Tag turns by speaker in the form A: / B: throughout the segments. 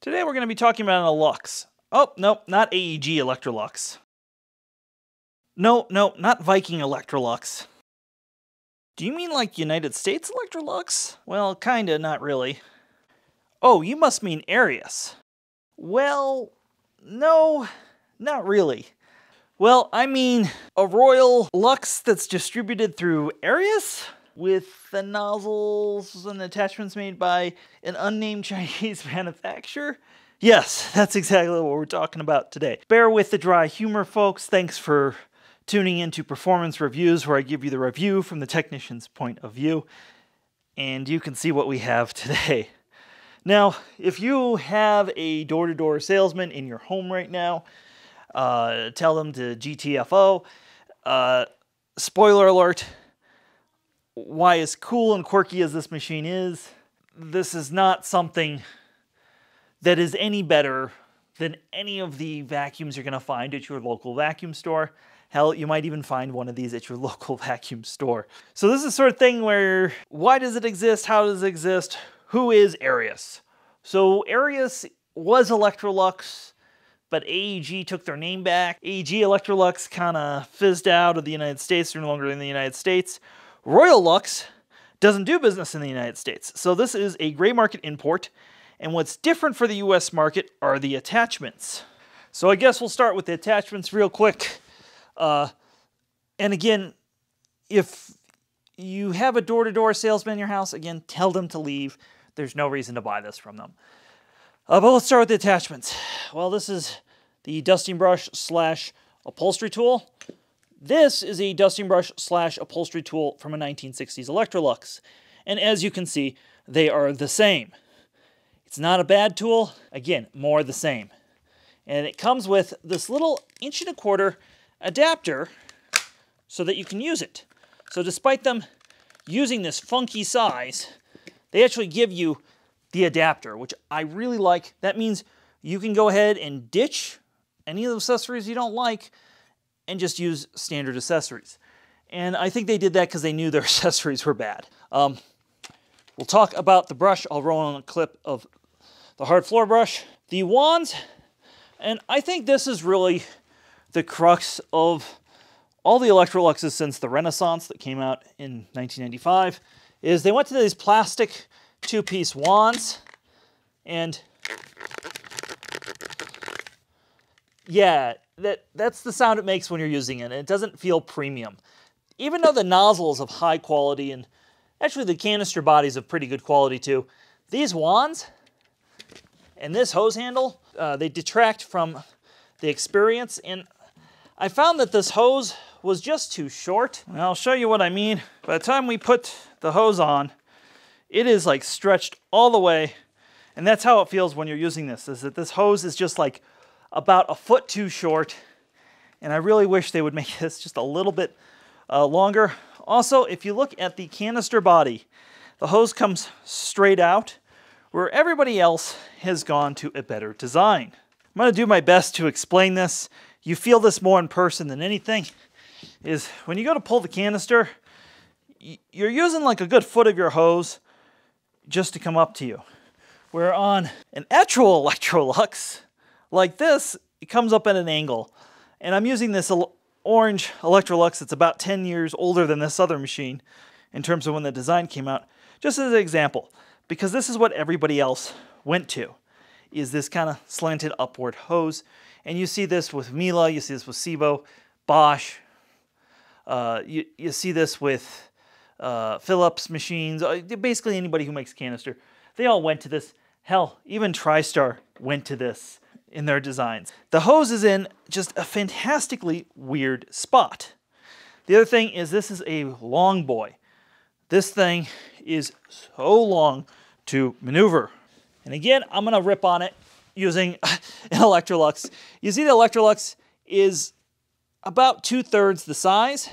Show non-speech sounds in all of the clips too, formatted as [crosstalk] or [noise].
A: Today we're going to be talking about a Lux. Oh, nope, not AEG Electrolux. No, no, not Viking Electrolux. Do you mean like United States Electrolux? Well, kinda, not really. Oh, you must mean Aerus. Well, no, not really. Well, I mean a Royal Lux that's distributed through Aerus? With the nozzles and attachments made by an unnamed [laughs] Chinese manufacturer? Yes, that's exactly what we're talking about today. Bear with the dry humor, folks. Thanks for tuning into Performance Reviews, where I give you the review from the technician's point of view, and you can see what we have today. [laughs] Now, if you have a door to door salesman in your home right now, uh, tell them to GTFO. Uh, spoiler alert, why as cool and quirky as this machine is, this is not something that is any better than any of the vacuums you're going to find at your local vacuum store. Hell, you might even find one of these at your [laughs] local vacuum store. So this is the sort of thing where, why does it exist? How does it exist? Who is Aerus? So Aerus was Electrolux, but AEG took their name back. AEG Electrolux kind of fizzed out of the United States. They're no longer in the United States. Royal Lux doesn't do business in the United States. So this is a gray market import. And what's different for the US market are the attachments. So I guess we'll start with the attachments real quick. Uh, and again, if you have a door-to-door salesman in your house, again, tell them to leave. There's no reason to buy this from them. Uh, but let's start with the attachments. Well, this is the dusting brush slash upholstery tool. This is a dusting brush slash upholstery tool from a 1960s Electrolux. And as you can see, they are the same. It's not a bad tool, again, more the same. And it comes with this little inch and a quarter adapter so that you can use it. So despite them using this funky size, they actually give you the adapter, which I really like. That means you can go ahead and ditch any of the accessories you don't like and just use standard accessories. And I think they did that because they knew their [laughs] accessories were bad. Um, we'll talk about the brush. I'll roll on a clip of the hard floor brush. The wands, and I think this is really the crux of all the Electroluxes since the Renaissance that came out in 1995, is they went to these plastic two-piece wands, and yeah, that that's the sound it makes when you're using it. It doesn't feel premium. Even though the nozzle is of high quality and actually the canister body is of pretty good quality too, these wands and this hose handle, uh, they detract from the experience. And I found that this hose was just too short. And I'll show you what I mean. By the time we put the hose on, it is like stretched all the way. And that's how it feels when you're using this, is that this hose is just like about a foot too short. And I really wish they would [laughs] make this just a little bit uh, longer. Also, if you look at the canister body, the hose comes straight out, where everybody else has gone to a better design. I'm to do my best to explain this. You feel this more in person than anything, is when you go to pull the canister, you're using like a good foot of your hose just to come up to you. Where on an [laughs] actual Electrolux, like this, it comes up at an angle. And I'm using this orange Electrolux that's about 10 years older than this other machine in terms of when the design came out, just as an example, because this is what everybody else went to, is this kind of slanted upward hose. And you see this with Miele, you see this with Sebo, Bosch, uh, you, you see this with uh, Philips machines, uh, basically anybody who makes canister. They all went to this. Hell, even TriStar went to this in their designs. The hose is in just a fantastically weird spot. The other thing is this is a long boy. This thing is so long to maneuver. And again, I'm gonna rip on it using [laughs] an Electrolux. You see the Electrolux is about two thirds the size,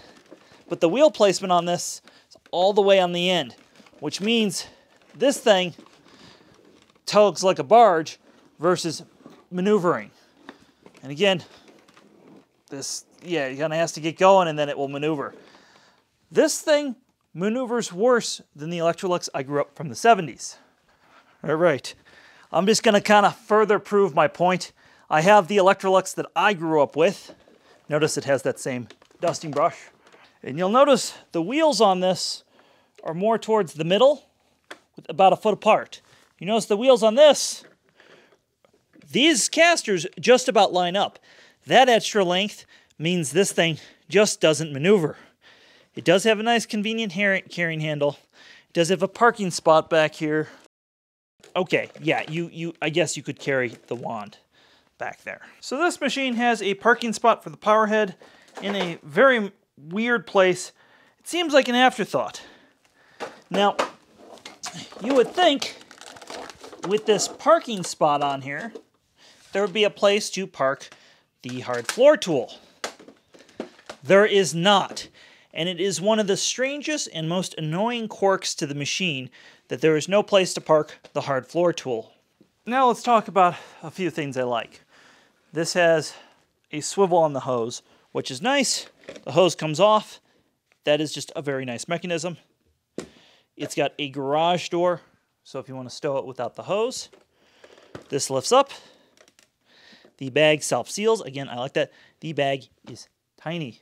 A: but the wheel placement on this is all the way on the end, which means this thing tugs like a barge versus maneuvering. And again, this, yeah, it kind of has to get going and then it will maneuver. This thing maneuvers worse than the Electrolux I grew up from the 70s. All right, I'm just going to kind of further prove my point. I have the Electrolux that I grew up with. Notice it has that same dusting brush. And you'll notice the wheels on this are more towards the middle, about a foot apart. You notice the wheels on this, these casters just about line up. That extra length means this thing just doesn't maneuver. It does have a nice convenient carrying handle. It does have a parking spot back here. Okay, yeah, you, you I guess you could carry the wand back there. So this machine has a parking spot for the power head in a very weird place. It seems like an afterthought. Now, you would think with this parking spot on here, there would be a place to park the hard floor tool. There is not, and it is one of the strangest and most annoying quirks to the machine that there is no place to park the hard floor tool. Now let's talk about a few things I like. This has a swivel on the hose, which is nice. The hose comes off. That is just a very nice mechanism. It's got a garage door, so if you want to stow it without the hose, this lifts up. The bag self-seals. Again, I like that. The bag is tiny.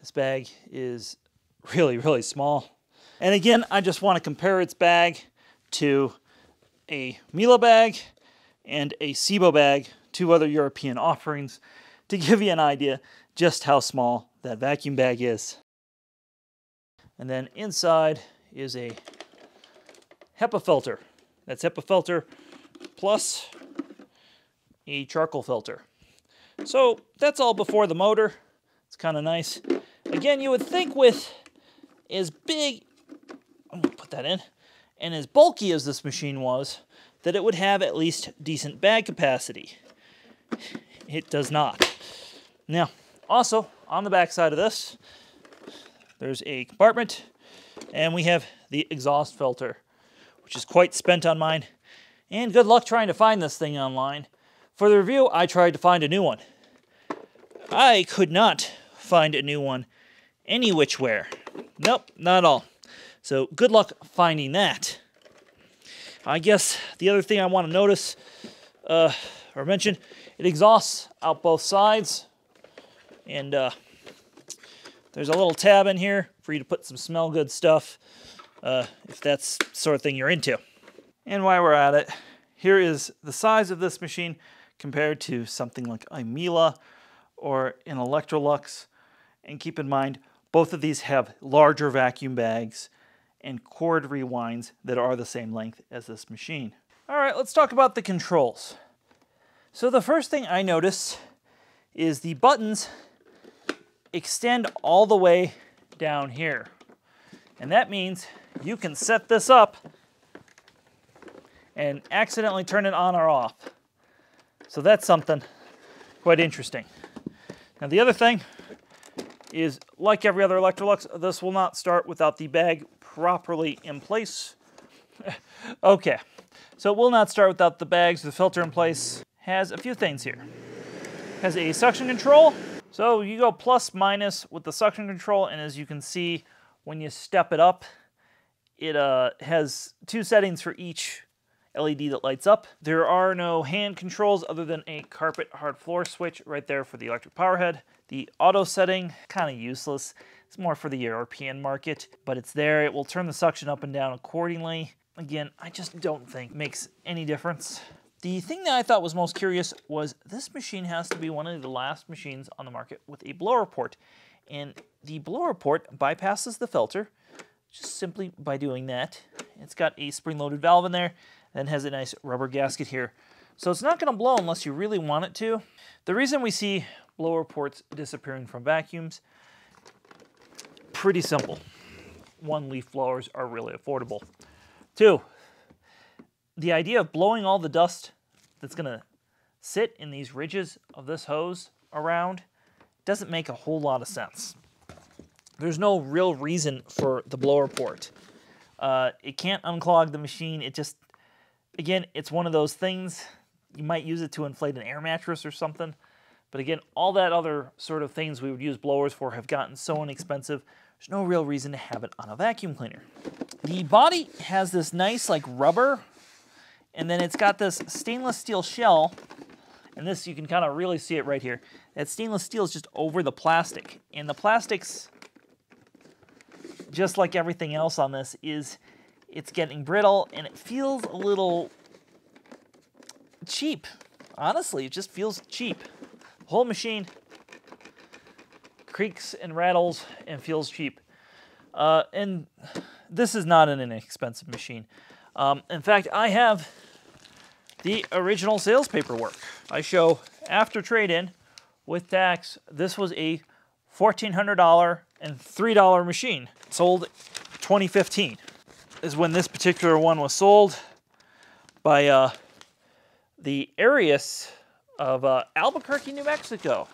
A: This bag is really, really small. And again, I just want to compare its bag to a Miele bag and a Sebo bag, two other European offerings, to give you an idea just how small that vacuum bag is. And then inside is a HEPA filter. That's HEPA filter plus a charcoal filter. So that's all before the motor. It's kind of nice. Again, you would think with as big, I'm gonna put that in, and as bulky as this machine was, that it would have at least decent bag capacity. It does not. Now, also, on the back side of this, there's a compartment, and we have the exhaust filter, which is quite spent on mine. And good luck trying to find this thing online. For the review, I tried to find a new one. I could not find a new one any which where. Nope, not all. So good luck finding that. I guess the other thing I want to notice uh, or mention, it exhausts out both sides. And uh, there's a little tab in here for you to put some smell good stuff uh, if that's sort of thing you're into. And while we're at it, here is the size of this machine compared to something like a or an Electrolux. And keep in mind, both of these have larger vacuum bags and cord rewinds that are the same length as this machine. All right, let's talk about the controls. So the first thing I notice is the buttons extend all the way down here. And that means you can set this up and accidentally turn it on or off. So that's something quite interesting. Now the other thing is, like every other Electrolux, this will not start without the bag properly in place. [laughs] okay, so it will not start without the bags, the filter in place has a few things here. Has a suction control. So you go plus minus with the suction control, and as you can see, when you step it up, it uh, has two settings for each LED that lights up. There are no hand controls other than a carpet hard floor switch right there for the electric power head. The auto setting, kind of useless. It's more for the European market, but it's there. It will turn the suction up and down accordingly. Again, I just don't think makes any difference. The thing that I thought was most curious was this machine has to be one of the last machines on the market with a blower port. And the blower port bypasses the filter just simply by doing that. It's got a spring-loaded valve in there and has a nice rubber gasket here. So it's not going to blow unless you really want it to. The reason we see blower ports disappearing from vacuums, pretty simple. One, leaf blowers are really affordable. Two, the idea of blowing all the dust that's going to sit in these ridges of this hose around doesn't make a whole lot of sense. There's no real reason for the blower port. Uh, it can't unclog the machine. It just, again, it's one of those things. You might use it to inflate an air mattress or something. But again, all that other sort of things we would use blowers for have gotten so inexpensive. There's no real reason to have it on a vacuum cleaner. The body has this nice like rubber And then it's got this stainless steel shell, and this you can kind of really see it right here. That stainless steel is just over the plastic, and the plastics, just like everything else on this, is it's getting brittle and it feels a little cheap. Honestly, it just feels cheap. The whole machine creaks and rattles and feels cheap. Uh, and this is not an inexpensive machine. Um, in fact, I have the original sales paperwork. I show after trade-in with tax, this was a $1,400 and $3 machine. Sold 2015 is when this particular one was sold by uh, the Aerus of uh, Albuquerque, New Mexico.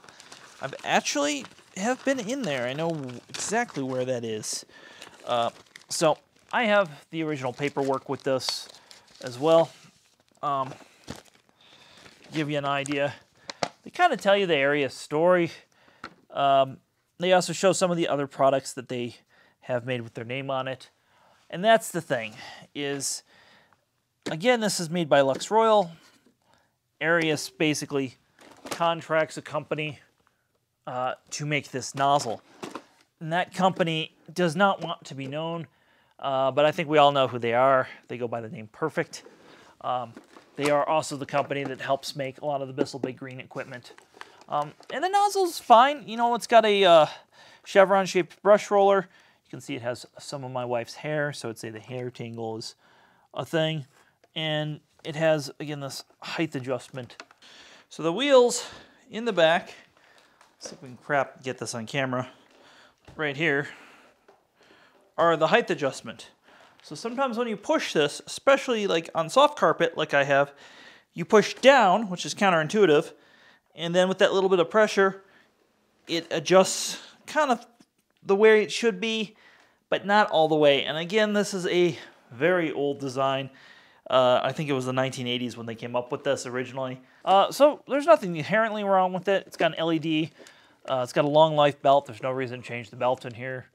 A: I've actually have been in there. I know exactly where that is. Uh, so I have the original paperwork with this as well. Um, give you an idea. They kind of tell you the Aerus story. Um, they also show some of the other products that they have made with their name on it. And that's the thing, is, again, this is made by Lux Royal. Aerus basically contracts a company uh, to make this nozzle. And that company does not want to be known, uh, but I think we all know who they are. They go by the name Perfect. Um, they are also the company that helps make a lot of the Bissell Big Green equipment. Um, and the nozzle's fine. You know, it's got a uh, chevron-shaped brush roller. Can see it has some of my wife's hair, so I'd say the hair tangle is a thing. And it has, again, this height adjustment. So the wheels in the back, see if we can crap get this on camera, right here, are the height adjustment. So sometimes when you push this, especially like on soft carpet like I have, you push down, which is counterintuitive, and then with that little bit of pressure, it adjusts kind of the way it should be, but not all the way. And again, this is a very old design. Uh, I think it was the 1980s when they came up with this originally. Uh, so there's nothing inherently wrong with it. It's got an LED. Uh, it's got a long life belt. There's no reason to change the belt in here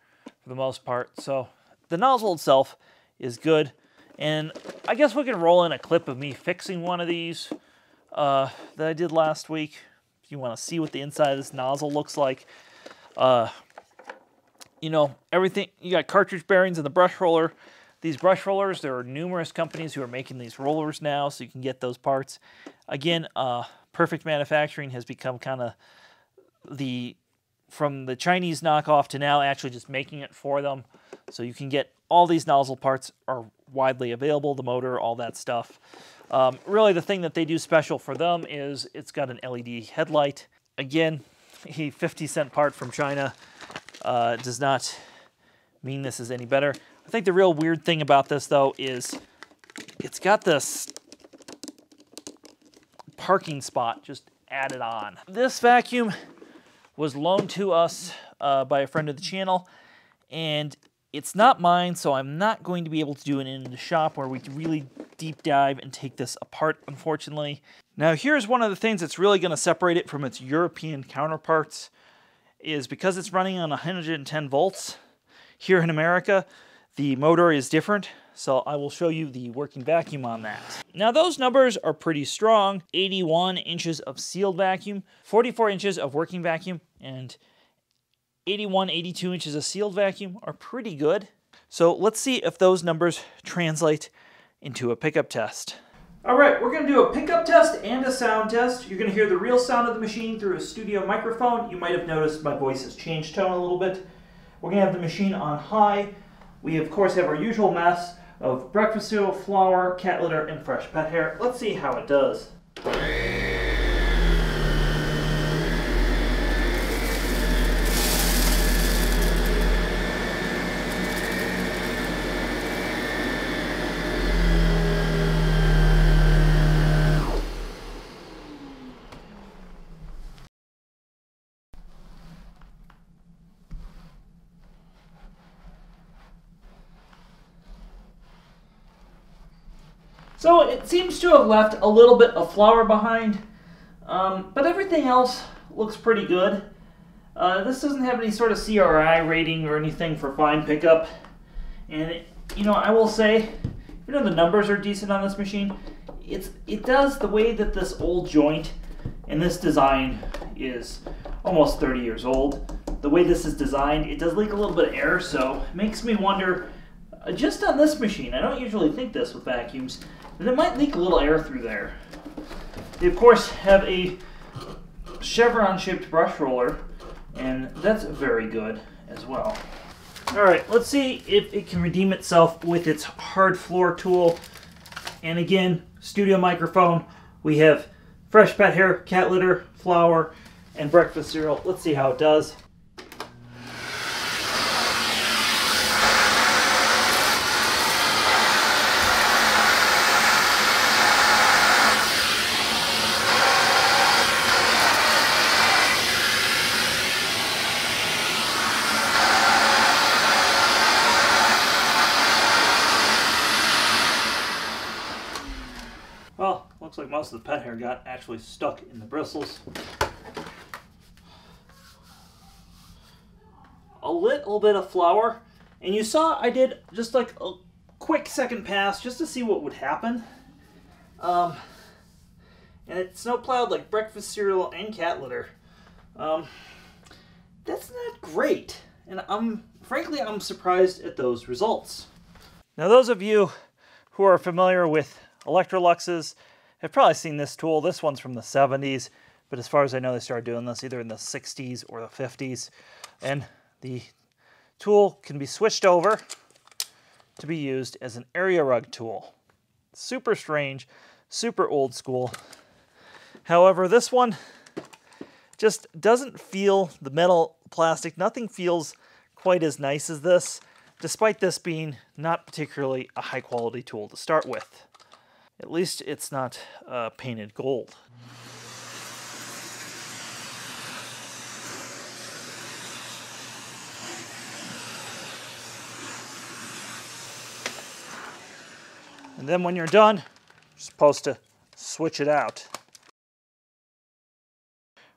A: for the most part. So the nozzle itself is good. And I guess we can roll in a clip of me fixing one of these uh, that I did last week. If you want to see what the inside of this nozzle looks like. You know, everything, you got cartridge bearings in the brush roller. These brush rollers, there are numerous companies who are making these rollers now, so you can get those parts. Again, uh, Perfect Manufacturing has become kind of the, from the Chinese knockoff to now actually just making it for them. So you can get all these nozzle parts are widely available, the motor, all that stuff. Um, really the thing that they do special for them is it's got an LED headlight. Again, [laughs] a 50 cent part from China uh, does not mean this is any better. I think the real weird thing about this though is it's got this parking spot just added on. This vacuum was loaned to us uh, by a friend of the channel and it's not mine, so I'm not going to be able to do it in the shop where we can really deep dive and take this apart, unfortunately. Now, here's one of the things that's really going to separate it from its European counterparts, is because it's running on 110 volts here in America, the motor is different, so I will show you the working vacuum on that. Now those numbers are pretty strong. 81 inches of sealed vacuum, 44 inches of working vacuum, and 81, 82 inches of sealed vacuum are pretty good. So let's see if those numbers translate into a pickup test. All right, we're gonna do a pickup test and a sound test. You're gonna hear the real sound of the machine through a studio microphone. You might have noticed my voice has changed tone a little bit. We're gonna have the machine on high. We of course have our usual mess of breakfast cereal, flour, cat litter, and fresh pet hair. Let's see how it does. So it seems to have left a little bit of flour behind, um, but everything else looks pretty good. Uh, this doesn't have any sort of CRI rating or anything for fine pickup. And, it, you know, I will say, you know, the numbers are decent on this machine. it's it does the way that this old joint and this design is almost 30 years old. The way this is designed, it does leak a little bit of air, so it makes me wonder, uh, just on this machine, I don't usually think this with vacuums, that it might leak a little air through there. They of course have a chevron shaped brush roller, and that's very good as well. All right, let's see if it can redeem itself with its hard floor tool. And again, studio microphone. We have fresh pet hair, cat litter, flour, and breakfast cereal. Let's see how it does. Well, looks like most of the pet hair got actually stuck in the bristles. A little bit of flour, and you saw I did just like a quick second pass just to see what would happen. Um, and it snowplowed like breakfast cereal and cat litter. Um, that's not great, and I'm frankly I'm surprised at those results. Now, those of you who are familiar with Electroluxes have probably seen this tool. This one's from the 70s, but as far as I know, they started doing this either in the 60s or the 50s. And the tool can be switched over to be used as an area rug tool. Super strange, super old school. However, this one just doesn't feel the metal plastic. Nothing feels quite as nice as this, despite this being not particularly a high quality tool to start with. At least it's not uh, painted gold. And then when you're done, you're supposed to switch it out.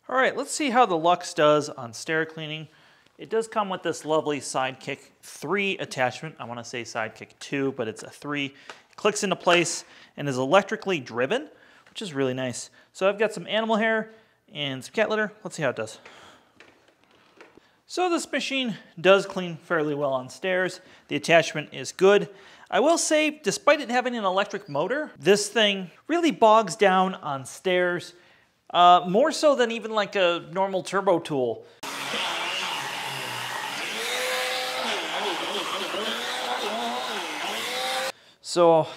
A: All right, let's see how the Lux does on stair cleaning. It does come with this lovely Sidekick 3 attachment. I want to say Sidekick 2, but it's a 3. Clicks into place and is electrically driven, which is really nice. So I've got some animal hair and some cat litter. Let's see how it does. So this machine does clean fairly well on stairs. The attachment is good. I will say, despite it having an electric motor, this thing really bogs down on stairs, uh, more so than even like a normal turbo tool. So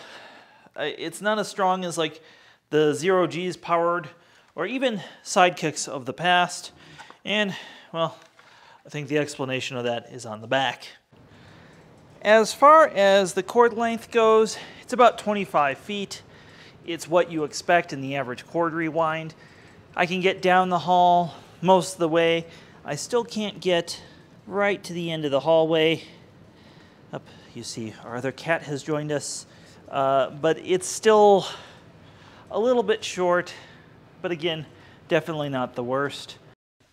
A: it's not as strong as like the Zero G's powered or even sidekicks of the past. And well, I think the explanation of that is on the back. As far as the cord length goes, it's about 25 feet. It's what you expect in the average cord rewind. I can get down the hall most of the way. I still can't get right to the end of the hallway. Up, you see our other cat has joined us. Uh, but it's still a little bit short, but again, definitely not the worst.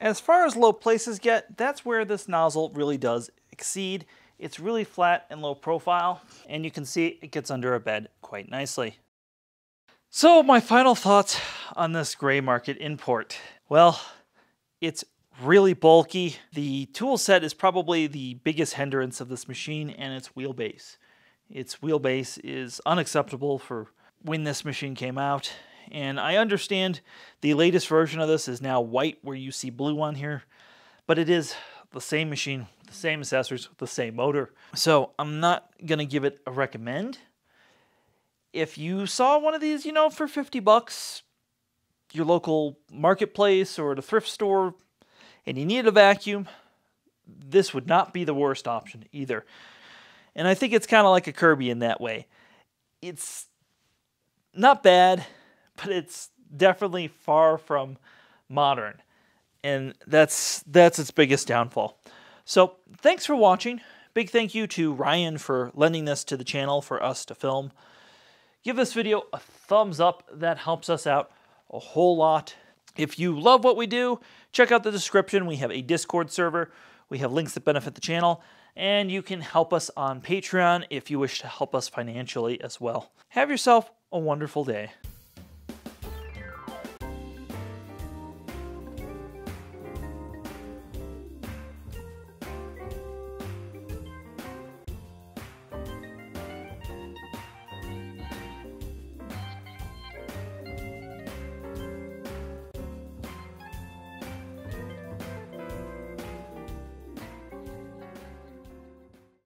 A: As far as low places get, that's where this nozzle really does exceed. It's really flat and low profile, and you can see it gets under a bed quite nicely. So my final thoughts on this gray market import. Well, it's really bulky. The tool set is probably the biggest hindrance of this machine and its wheelbase. Its wheelbase is unacceptable for when this machine came out. And I understand the latest version of this is now white where you see blue on here, but it is the same machine, the same accessories, the same motor. So I'm not gonna give it a recommend. If you saw one of these, you know, for 50 bucks, your local marketplace or the thrift store, and you needed a vacuum, this would not be the worst option either. And I think it's kind of like a Kirby in that way. It's not bad, but it's definitely far from modern. And that's that's its biggest downfall. So, thanks for watching. Big thank you to Ryan for lending this to the channel for us to film. Give this video a thumbs up. That helps us out a whole lot. If you love what we do, check out the description. We have a Discord server. We have links that benefit the channel and you can help us on Patreon if you wish to help us financially as well. Have yourself a wonderful day.